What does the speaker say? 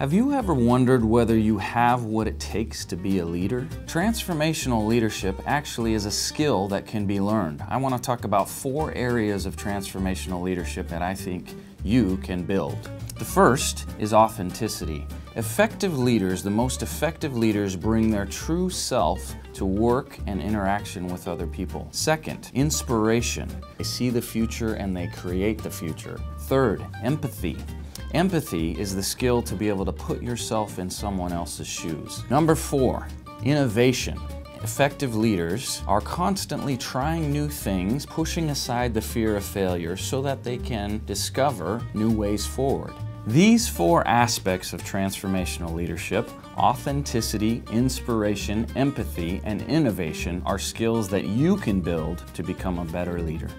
Have you ever wondered whether you have what it takes to be a leader? Transformational leadership actually is a skill that can be learned. I want to talk about four areas of transformational leadership that I think you can build. The first is authenticity. Effective leaders, the most effective leaders, bring their true self to work and interaction with other people. Second, inspiration. They see the future and they create the future. Third, empathy. Empathy is the skill to be able to put yourself in someone else's shoes. Number four, innovation. Effective leaders are constantly trying new things, pushing aside the fear of failure so that they can discover new ways forward. These four aspects of transformational leadership authenticity, inspiration, empathy, and innovation are skills that you can build to become a better leader.